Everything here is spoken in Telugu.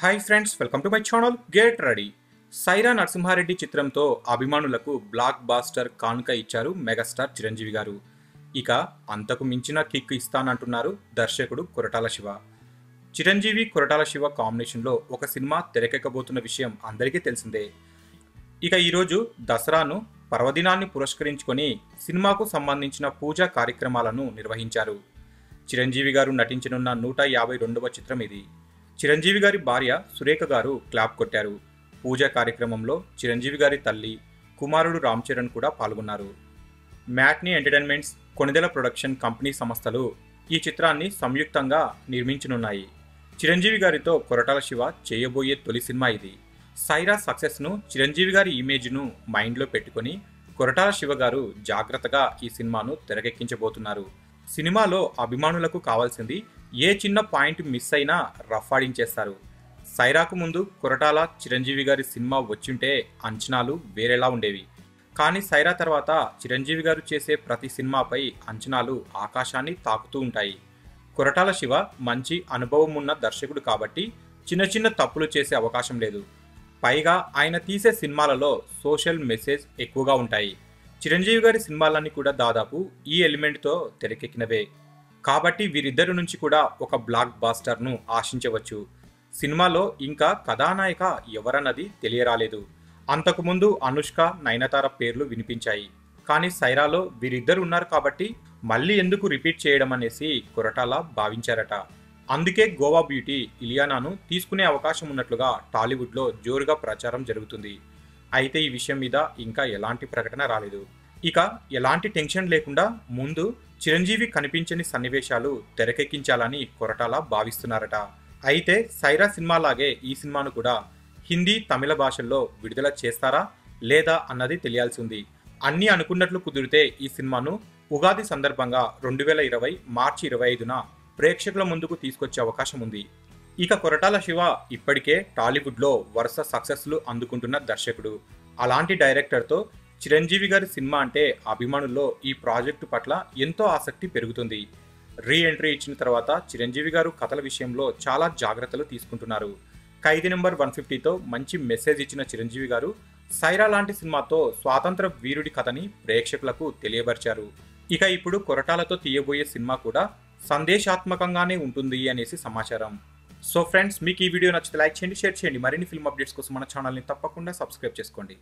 Hi friends welcome to my channel get ready Sye Raa Narasimha Reddy చిత్రంతో అభిమానులకు బ్లాక్ బాస్టర్ కానుక ఇచ్చారు మెగాస్టార్ చిరంజీవి గారు. ఇక అంతకు మించిన కిక్ ఇస్తానంటున్నారు దర్శకుడు కొరటాల శివ. చిరంజీవి కొరటాల శివ కాంబినేషన్లో ఒక సినిమా తెరకెక్కబోతున్న విషయం అందరికీ తెలిసిందే. ఇక ఈరోజు దసరాను పర్వదినాన్ని పురస్కరించుకొని సినిమాకు సంబంధించిన పూజా కార్యక్రమాలను నిర్వహించారు. చిరంజీవి గారు నటించనున్న నూట యాభై రెండవ చిత్రం ఇది. చిరంజీవి గారి భార్య సురేఖ గారు క్లాప్ కొట్టారు. పూజా కార్యక్రమంలో చిరంజీవి గారి తల్లి కుమారుడు రామ్ చరణ్ కూడా పాల్గొన్నారు. Matinee entertainments Konidela production company సంస్థలు ఈ చిత్రాన్ని సంయుక్తంగా నిర్మించనున్నాయి. చిరంజీవి గారితో కొరటాల శివ చేయబోయే తొలి సినిమా ఇది. సైరా సక్సెస్ను చిరంజీవి గారి ఇమేజ్ను మైండ్లో పెట్టుకొని కొరటాల శివ గారు జాగ్రత్తగా ఈ సినిమాను తెరకెక్కించబోతున్నారు. సినిమాలో అభిమానులకు కావాల్సింది ఏ చిన్న పాయింట్ మిస్ అయినా రఫ్ ఆడించేస్తారు. సైరాకు ముందు కొరటాల చిరంజీవి గారి సినిమా వచ్చుంటే అంచనాలు వేరేలా ఉండేవి. కానీ సైరా తర్వాత చిరంజీవి గారు చేసే ప్రతి సినిమాపై అంచనాలు ఆకాశాన్ని తాకుతూ ఉంటాయి. కొరటాల శివ మంచి అనుభవం ఉన్న దర్శకుడు కాబట్టి చిన్న చిన్న తప్పులు చేసే అవకాశం లేదు. పైగా ఆయన తీసే సినిమాలలో సోషల్ మెసేజ్ ఎక్కువగా ఉంటాయి. చిరంజీవి గారి సినిమాలన్నీ కూడా దాదాపు ఈ ఎలిమెంట్తో తెరకెక్కినవే. కాబట్టి వీరిద్దరి నుంచి కూడా ఒక బ్లాక్ బాస్టర్ను ఆశించవచ్చు. సినిమాలో ఇంకా కథానాయిక ఎవరన్నది తెలియరాలేదు. అంతకుముందు అనుష్క నయనతార పేర్లు వినిపించాయి. కానీ సైరాలో వీరిద్దరు ఉన్నారు కాబట్టి మళ్ళీ ఎందుకు రిపీట్ చేయడం అనేసి కొరటాల భావించారట. అందుకే గోవా బ్యూటీ ఇలియానాను తీసుకునే అవకాశం ఉన్నట్లుగా టాలీవుడ్లో జోరుగా ప్రచారం జరుగుతుంది. అయితే ఈ విషయం మీద ఇంకా ఎలాంటి ప్రకటన రాలేదు. ఇక ఎలాంటి టెన్షన్ లేకుండా ముందు చిరంజీవి కనిపించని సన్నివేశాలు తెరకెక్కించాలని కొరటాల భావిస్తున్నారట. అయితే సైరా సినిమాలాగే ఈ సినిమాను కూడా హిందీ తమిళ భాషల్లో విడుదల చేస్తారా లేదా అన్నది తెలియాల్సి ఉంది అన్నీ అనుకున్నట్లు కుదిరితే ఈ సినిమాను ఉగాది సందర్భంగా రెండు వేల ఇరవై మార్చి ఇరవై ఐదున ప్రేక్షకుల ముందుకు తీసుకొచ్చే అవకాశం ఉంది. ఇక కొరటాల శివ ఇప్పటికే టాలీవుడ్లో వరుస సక్సెస్లు అందుకుంటున్న దర్శకుడు. అలాంటి డైరెక్టర్తో చిరంజీవి గారి సినిమా అంటే అభిమానుల్లో ఈ ప్రాజెక్టు పట్ల ఎంతో ఆసక్తి పెరుగుతుంది. రీ ఎంట్రీ ఇచ్చిన తర్వాత చిరంజీవి గారు కథల విషయంలో చాలా జాగ్రత్తలు తీసుకుంటున్నారు. ఖైదీ నెంబర్ వన్ ఫిఫ్టీతో మంచి మెసేజ్ ఇచ్చిన చిరంజీవి గారు సైరా లాంటి సినిమాతో స్వాతంత్ర వీరుడి కథని ప్రేక్షకులకు తెలియపరిచారు. ఇక ఇప్పుడు కొరటాలతో తీయబోయే సినిమా కూడా సందేశాత్మకంగానే ఉంటుంది అనేసి సమాచారం. సో ఫ్రెండ్స్ మీకు ఈ వీడియో నచ్చితే లైక్ చేయండి షేర్ చేయండి. మరిన్ని ఫిల్మ్ అప్డేట్స్ కోసం మన ఛానల్ని తప్పకుండా సబ్స్క్రైబ్ చేసుకోండి.